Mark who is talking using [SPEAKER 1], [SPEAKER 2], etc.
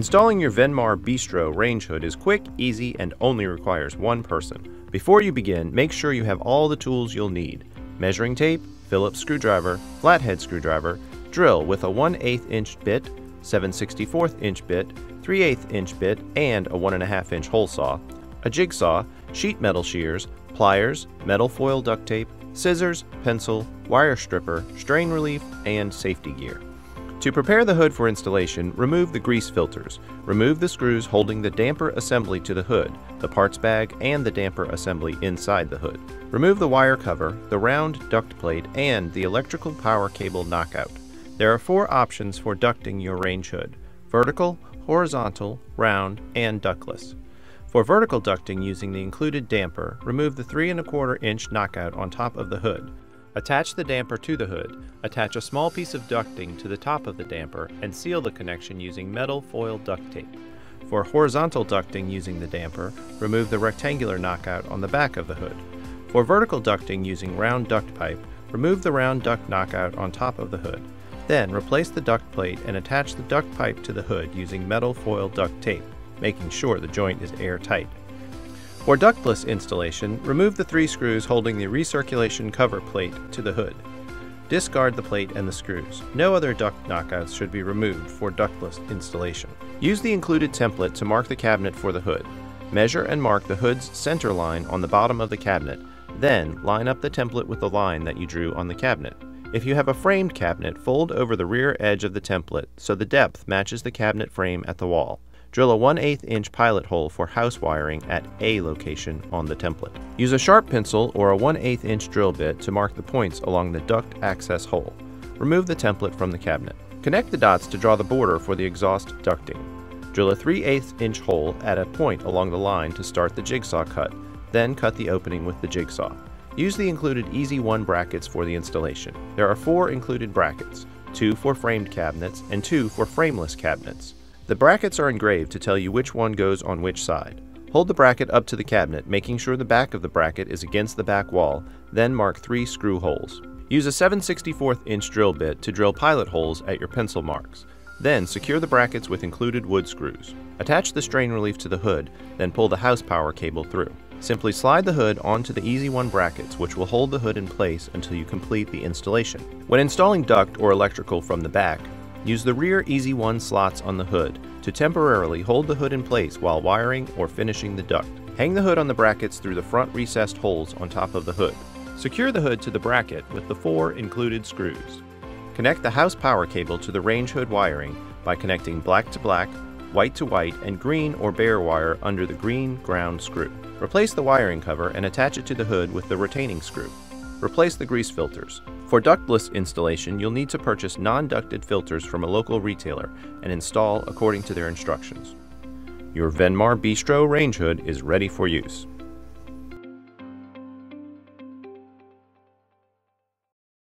[SPEAKER 1] Installing your Venmar Bistro range hood is quick, easy, and only requires one person. Before you begin, make sure you have all the tools you'll need. Measuring tape, Phillips screwdriver, flathead screwdriver, drill with a 1 8 inch bit, 7 64 inch bit, 3 8 inch bit, and a 1.5 inch hole saw, a jigsaw, sheet metal shears, pliers, metal foil duct tape, scissors, pencil, wire stripper, strain relief, and safety gear. To prepare the hood for installation, remove the grease filters. Remove the screws holding the damper assembly to the hood, the parts bag, and the damper assembly inside the hood. Remove the wire cover, the round duct plate, and the electrical power cable knockout. There are four options for ducting your range hood. Vertical, horizontal, round, and ductless. For vertical ducting using the included damper, remove the 3 and a quarter inch knockout on top of the hood. Attach the damper to the hood, attach a small piece of ducting to the top of the damper, and seal the connection using metal foil duct tape. For horizontal ducting using the damper, remove the rectangular knockout on the back of the hood. For vertical ducting using round duct pipe, remove the round duct knockout on top of the hood. Then replace the duct plate and attach the duct pipe to the hood using metal foil duct tape, making sure the joint is airtight. For ductless installation, remove the three screws holding the recirculation cover plate to the hood. Discard the plate and the screws. No other duct knockouts should be removed for ductless installation. Use the included template to mark the cabinet for the hood. Measure and mark the hood's center line on the bottom of the cabinet. Then, line up the template with the line that you drew on the cabinet. If you have a framed cabinet, fold over the rear edge of the template so the depth matches the cabinet frame at the wall. Drill a 1 8 inch pilot hole for house wiring at A location on the template. Use a sharp pencil or a 1 8 inch drill bit to mark the points along the duct access hole. Remove the template from the cabinet. Connect the dots to draw the border for the exhaust ducting. Drill a 3 8 inch hole at a point along the line to start the jigsaw cut, then cut the opening with the jigsaw. Use the included EZ1 brackets for the installation. There are four included brackets, two for framed cabinets and two for frameless cabinets. The brackets are engraved to tell you which one goes on which side. Hold the bracket up to the cabinet, making sure the back of the bracket is against the back wall, then mark three screw holes. Use a 7 64 inch drill bit to drill pilot holes at your pencil marks. Then secure the brackets with included wood screws. Attach the strain relief to the hood, then pull the house power cable through. Simply slide the hood onto the EZ1 brackets which will hold the hood in place until you complete the installation. When installing duct or electrical from the back, Use the rear EZ1 slots on the hood to temporarily hold the hood in place while wiring or finishing the duct. Hang the hood on the brackets through the front recessed holes on top of the hood. Secure the hood to the bracket with the four included screws. Connect the house power cable to the range hood wiring by connecting black to black, white to white, and green or bare wire under the green ground screw. Replace the wiring cover and attach it to the hood with the retaining screw. Replace the grease filters. For ductless installation, you'll need to purchase non-ducted filters from a local retailer and install according to their instructions. Your Venmar Bistro range hood is ready for use.